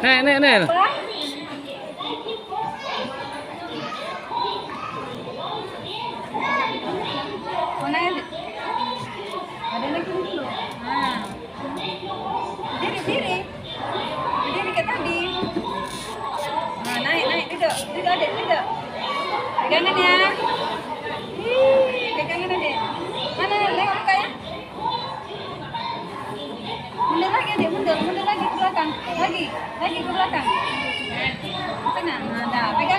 Nek, nek, nek. Apa? Mana ada? Ada lagi dulu. Nah. Berdiri, berdiri. Berdiri kayak tadi. Nah, naik, naik, duduk. Duduk, adek, duduk. Pegangan ya. Ih, pegangan adek. Mana, lewat mukanya? Mundur lagi mundur, mundur belakang. Lagi, lagi ke belakang. Sana, nah, pegang.